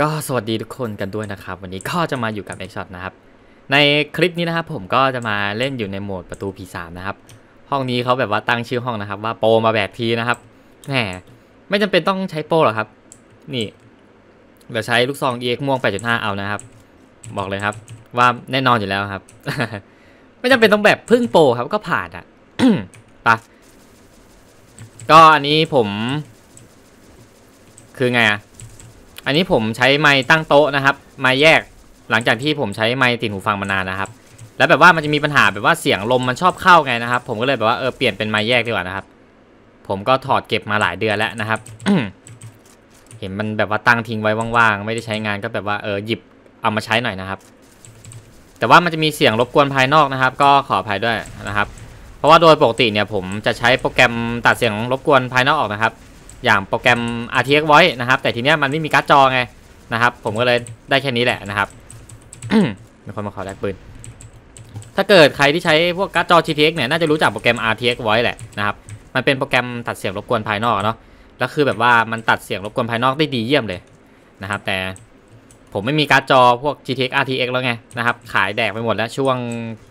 ก็สวัสดีทุกคนกันด้วยนะครับ วันนี้ก็จะมาอยู่กับ x s h o t นะครับ ในคลิปนี้นะครับผมก็จะมาเล่นอยู่ในโหมดประตู P3 นะครับ ห้องนี้เขาแบบว่าตั้งชื่อห้องนะครับ ว่าโปรมาแบกทีนะครับแหมไม่จำเป็นต้องใช้โปรหรอกครับ นี่เดี๋ยวใช้ลูกซอง EX ม่วง 8.5 เอานะครับ บอกเลยครับ ว่าแน่นอนอยู่แล้วครับ ไม่จำเป็นต้องแบบพึ่งโปรครับก็ผ่านอะไปะก็อันนี้ผม คือไงอะ อันนี้ผมใช้ไม้ตั้งโต๊ะนะครับ ไม้แยกหลังจากที่ผมใช้ไม้ติดหูฟังมานานนะครับ แล้วแบบว่ามันจะมีปัญหาแบบว่าเสียงลมมันชอบเข้าไงนะครับ ผมก็เลยแบบว่าเออเปลี่ยนเป็นไม้แยกดีกว่านะครับ ผมก็ถอดเก็บมาหลายเดือนแล้วนะครับ เห็นมันแบบว่าตั้งทิ้งไว้ว่างๆไม่ได้ใช้งานก็แบบว่าเออหยิบเอามาใช้หน่อยนะครับ แต่ว่ามันจะมีเสียงรบกวนภายนอกนะครับ ก็ขออภัยด้วยนะครับ เพราะว่าโดยปกติเนี่ยผมจะใช้โปรแกรมตัดเสียงรบกวนภายนอกออกนะครับ อย่างโปรแกรม RTX Voice นะครับ แต่ทีเนี้ยมันไม่มีการ์ดจอไงนะครับ ผมก็เลยได้แค่นี้แหละนะครับมีคนมาขอแลกปืน ถ้าเกิดใครที่ใช้พวกการ์ดจอ GTX เนี่ยน่าจะรู้จักโปรแกรม RTX Voice แหละนะครับมันเป็นโปรแกรมตัดเสียงรบกวนภายนอกเนาะแล้วคือแบบว่ามันตัดเสียงรบกวนภายนอกได้ดีเยี่ยมเลยนะครับ แต่ผมไม่มีการ์ดจอพวก GTX RTX แล้วไงนะครับ ขายแดกไปหมดแล้วช่วง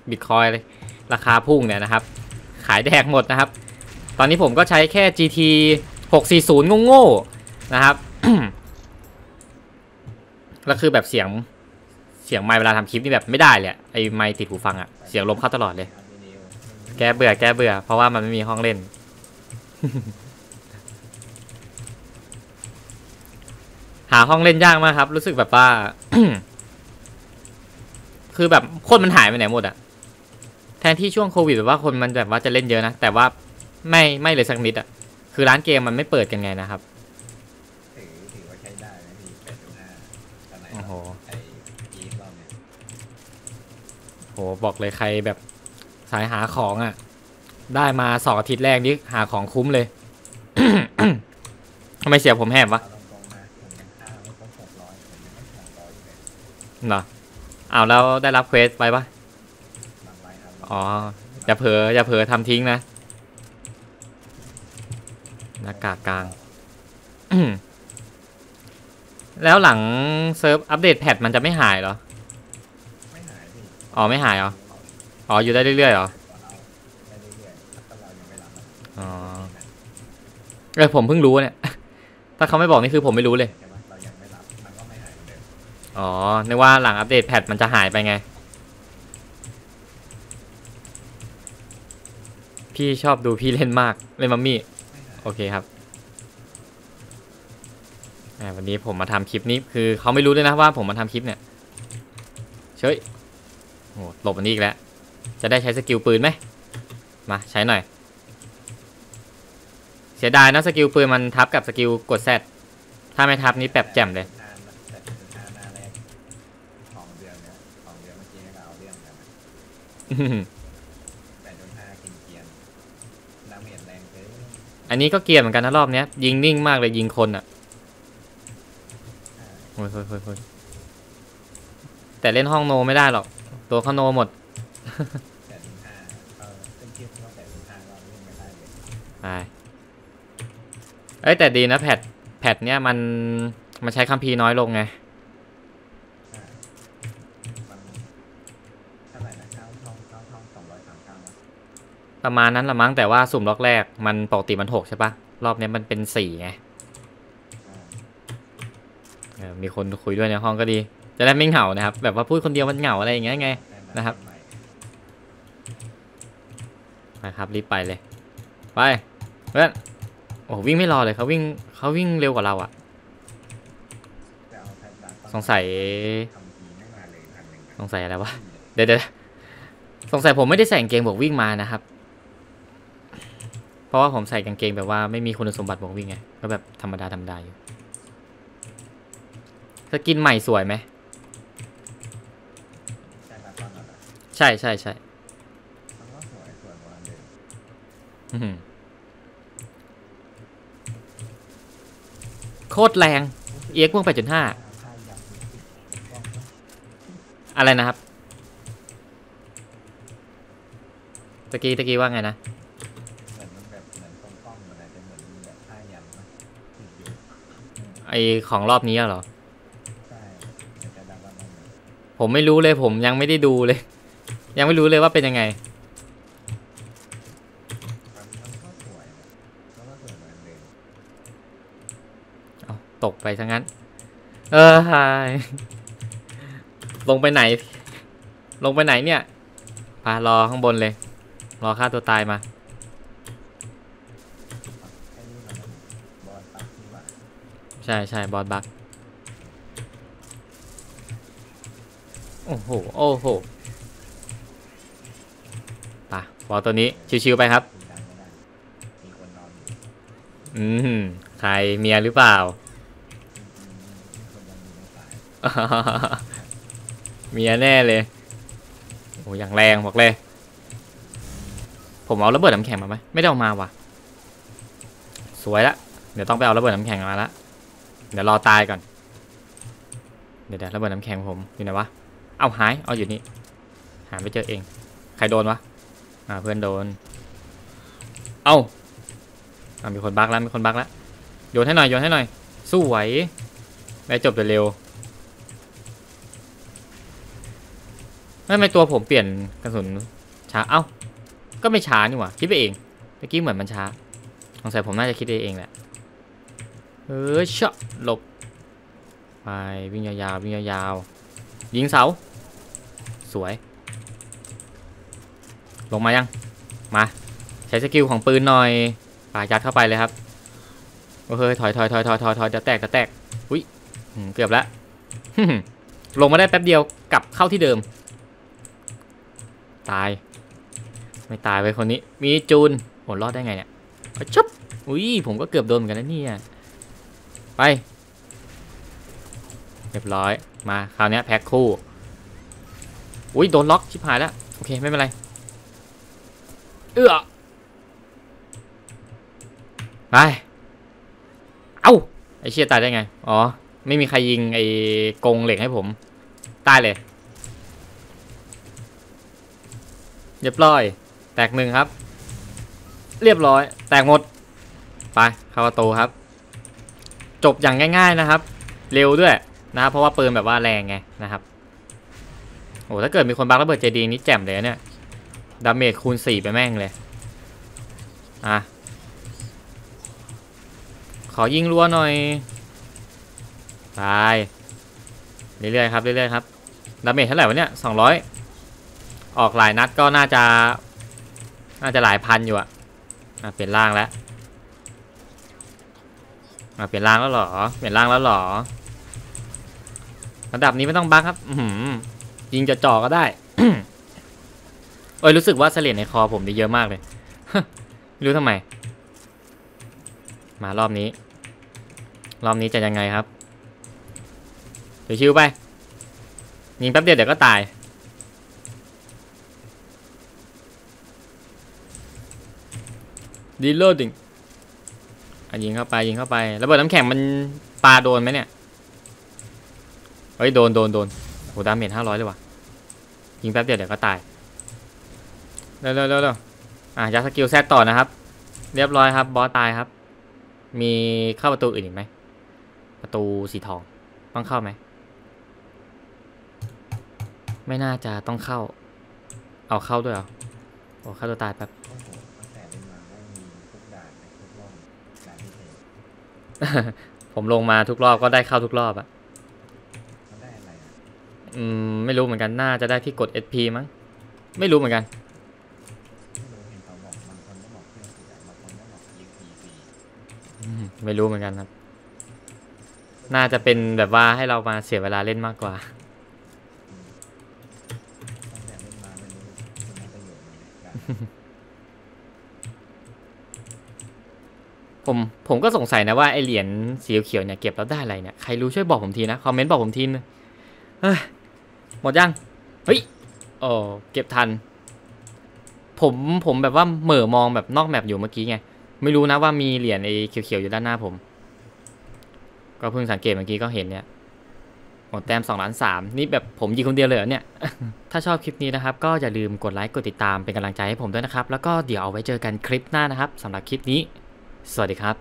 บิตคอยราคาพุ่งเนี่ยนะครับ ขายแดกหมดนะครับ ตอนนี้ผมก็ใช้แค่ GT 640โง่ๆนะครับ แล้วคือแบบเสียงเสียงไมค์เวลาทำคลิปนี่แบบไม่ได้เลยไอไมค์ติดหูฟังอะเสียงลมเข้าตลอดเลย แกเบื่อแกเบื่อ เพราะว่ามันไม่มีห้องเล่น หาห้องเล่นยากมากครับ รู้สึกแบบว่า คือแบบคนมันหายไปไหนหมดอะแทนที่ช่วงโควิดแบบว่าคนมันแบบว่าจะเล่นเยอะนะ แต่ว่าไม่ไม่เลยสักนิดอะ คือร้านเกมมันไม่เปิดกันไงนะครับถือถือว่าใช้ได้นะพี่แปดจุดห้าตอนไหนโอ้โหไอ้อีฟรอบเนี่ยโหบอกเลยใครแบบสายหาของอะ่ะ ได้มาสองอาทิตย์แรกนี้หาของคุ้มเลยทำไมเสียงผมแหบวะเอาตรงๆนะผมยังฆ่าไม่ครบหกร้อยผมยังไม่สองร้อยอยู่เลยเหรออ้าวแล้วได้รับ quest ไปปะบางไลน์ครับอ๋ออย่าเผลออย่าเผลอทำทิ้งนะ หน้ากากกลาง แล้วหลังเซิร์ฟอัปเดต patch มันจะไม่หายเหรอ ไม่หายพี่อ๋อไม่หายเหรอ อ๋ออยู่ได้เรื่อยๆเหรอก่อนเอาได้เรื่อยๆถ้าเรายังไม่รับอะอ๋อเออผมเพิ่งรู้เนี่ย ถ้าเขาไม่บอกนี่คือผมไม่รู้เลยใช่ไหมเรายังไม่รับมันก็ไม่หายเหมือนเดิมอ๋อนึกว่าหลังอัปเดตแพทมันจะหายไปไง พี่ชอบดูพี่เล่นมาก เล่นมัมมี่ไม่หาย โอเคครับอ่าวันนี้ผมมาทำคลิปนี้คือเขาไม่รู้ด้วยนะว่าผมมาทำคลิปเนี่ยเฉยโอ้หลบอันนี้อีกแล้ว จะได้ใช้ skill ปืนไหมมาใช้หน่อย เสียดายนะ skill ปืนมันทับกับ skill กด Z ถ้าไม่ทับนี่แบบแจ่มเลย อันนี้ก็เกรียนเหมือนกันนะรอบเนี้ย ยิงนิ่งมากเลยยิงคนอะโอ้ยโอ้ยโอ้ยโอ้ยแต่เล่นห้องโนไม่ได้หรอก ตัวเขาโนหมดแปดจุดห้าเออเป็นคิดว่าแปดจุดห้าเราเล่นไม่ได้เลยไปเอ้ยแต่ดีนะแพทแพทเนี้ยมันมันใช้คัมภีร์น้อยลงไง อ่ามันเท่าไหร่นะเก้าท่องเก้าท่องสองร้อยสามเก้านะ ประมาณนั้นละมั้งแต่ว่าสุ่มล็อกแรกมันปกติมันหกใช่ปะรอบนี้มันเป็นสี่ไงมีคนคุยด้วยในห้องก็ดี จะได้ไม่เหงานะครับ แบบว่าพูดคนเดียวมันเหงาอะไรอย่างเงี้ยไงนะครับนะครับรีบไปเลย ไปเพื่อนโอ้โหวิ่งไม่รอเลยเขาวิ่งเขาวิ่งเร็วกว่าเราอะสงสัยสงสัยอะไรวะเดี๋ยวเดี๋ยวสงสัยผมไม่ได้ใส่กางเกงบวกวิ่งมานะครับ ราะว่าผมใส่กางเกงแบบว่าไม่มีคุณสมบัติบวกวิ่งไง ก็แบบธรรมดาธรรมดาอยู่สกินใหม่สวยไหม ใช่มาตอนนั้นอะใช่ใช่ใช่มันว่าสวยสวยกว่าเดิมอื้อหือโคตรแรง เอ็กพวก8.5ผ้ายำติดกล้องนะอะไรนะครับ ตะกี้ตะกี้ว่าไงนะ เหมือนมันแบบเหมือนตรงกล้องมัน อาจจะเหมือนมีแบบผ้ายันนะติดอยู่ไอของรอบนี้อะเหรอใผมไม่รู้เลยผมยังไม่ได้ดูเลย ยังไม่รู้เลยว่าเป็นยังไง มันมันก็สวยนะก็ว่าสวยเหมือนเดิมเอาตกไปซะงั้น เออหายลงไปไหน ลงไปไหนเนี่ยพารอข้างบนเลย รอฆ่าตัวตายมา ไอ้นี่มันบอลตัดที่ว่า ใช่ใช่บอสบักโอ้โห โอ้โหไปบอสตัวนี้ ชิวๆไปครับ อืม ใครเมียหรือเปล่า เมียแน่เลย โอ้อย่างแรงบอกเลย ผมเอาระเบิดน้ำแข็งมาไหม ไม่ได้เอามาว่ะ สวยละ เดี๋ยวต้องไปเอาระเบิดน้ำแข็งมาละ เดี๋ยวรอตายก่อน เดี๋ยวเดี๋ยวระเบิดน้ำแข็งผมอยู่ไหนวะ เอาหาย เอาอยู่นี่ หาไม่เจอเอง ใครโดนวะ อ่าเพื่อนโดน เอ้าอ่ามีคนบักแล้วมีคนบักแล้ว โยนให้หน่อยโยนให้หน่อย สู้ไหวได้จบเร็วไม่ไม่ตัวผมเปลี่ยนกระสุนช้า เอ้า ก็ไม่ช้านี่หว่า คิดไปเอง เมื่อกี้เหมือนมันช้า สงสัยผมน่าจะคิดไปเองแหละ เออเชาะหลบไปวิ่งยาวๆวิ่งยาวๆยิงเสา สวย ลงมายังมาใช้ skill ของปืนหน่อยปายัดเข้าไปเลยครับโอเคถอยถอยถอยถอยถอยถอยจะแตกจะแตกอุ้ยเกือบแล้วลงมาได้แป๊บเดียวกลับเข้าที่เดิม ตาย ไม่ตายไปคนนี้ มีจูนโหรอดได้ไงเนี่ยชุบอุ้ยผมก็เกือบโดนเหมือนกันนะเนี่ย ไป เรียบร้อย มาคราวนี้แพ็คคู่ อุ้ยโดนล็อกชิบหายแล้ว โอเค ไม่เป็นไร เอื้อไป เอ้า ไอเชี่ยตายได้ไง อ๋อ ไม่มีใครยิงไอกงเหล็กให้ผม ตายเลย เรียบร้อย แตกหนึ่งครับ เรียบร้อย แตกหมด ไปเข้าประตูครับ จบอย่างง่าย ๆนะครับ เร็วด้วยนะครับเพราะว่าปืนแบบว่าแรงไงนะครับโอ้ถ้าเกิดมีคน buff ระเบิดเจดีนี้แจ่มเลยเนี่ย damage คูณสี่ไปแม่งเลยอะขอยิงรัวหน่อยไปเรื่อยๆครับเรื่อยๆครับ damage เท่าไหร่วะเนี่ยสองร้อยออกหลายนัดก็น่าจะ น่าจะหลายพันอยู่อะอะเปลี่ยนร่างแล้ว เปลี่ยนร่างแล้วหรอ เปลี่ยนร่างแล้วหรอ ระดับนี้ไม่ต้องบักครับ อืยิงจะจ่อก็ได้ เอ้ยรู้สึกว่าเสลียดในคอผมนี่เยอะมากเลยไม่รู้ทำไม มารอบนี้ รอบนี้จะยังไงครับ เดี๋ยวชิวไป ยิงแป๊บเดียวเดี๋ยวก็ตาย ดีโลดิง ยิงเข้าไปยิงเข้าไประเบิดน้ำแข็งมันปาโดนไหมเนี่ยเฮ้ยโดนโดนโดนโห damage ห้าร้อยเลยว่ะยิงแป๊บเดียวเดี๋ยวก็ตายเร็วเร็วเร็วเร็วอะยัด skill Z ต่อนะครับ เรียบร้อยครับ boss ตายครับ มีเข้าประตูอื่นอีกไหมประตูสีทองต้องเข้าไหมไม่น่าจะต้องเข้า เอาเข้าด้วยเหรอโอ้เข้าตัวตายแป๊บ ผมลงมาทุกรอบก็ได้เข้าทุกรอบอะมันได้อะไรอะอืมไม่รู้เหมือนกันน่าจะได้ที่กด SP มั้งไม่รู้เหมือนกัน ไม่รู้เห็นเขาบอกบางคนก็บอกเพื่อนสีบางคนก็บอก EXP ฟรีอืมไม่รู้เหมือนกันครับ น่าจะเป็นแบบว่าให้เรามาเสียเวลาเล่นมากกว่า ตั้งแต่เล่นมาไม่รู้คุณได้ประโยชน์เลยด่าน ผมผมก็สงสัยนะว่าไอเหรียญสีเขียวเนี่ยเก็บแล้วได้อะไรเนี่ยใครรู้ช่วยบอกผมทีนะคอมเมนต์บอกผมทีนะเฮ้ยหมดยังเฮ้ยโอ้เก็บทัน ผมผมแบบว่าเหม่อมองแบบนอกแมปอยู่เมื่อกี้ไงไม่รู้นะว่ามีเหรียญไอเขียวๆอยู่ด้านหน้าผม ก็เพิ่งสังเกตเมื่อกี้ก็เห็นเนี่ยหมดแต้ม2ล้าน3นี่แบบผมยิงคนเดียวเลยเหรอเนี่ย ถ้าชอบคลิปนี้นะครับ ก็อย่าลืมกดไลค์กดติดตามเป็นกำลังใจให้ผมด้วยนะครับ แล้วก็เดี๋ยวเอาไว้เจอกันคลิปหน้านะครับสำหรับคลิปนี้ สวัสดีครับ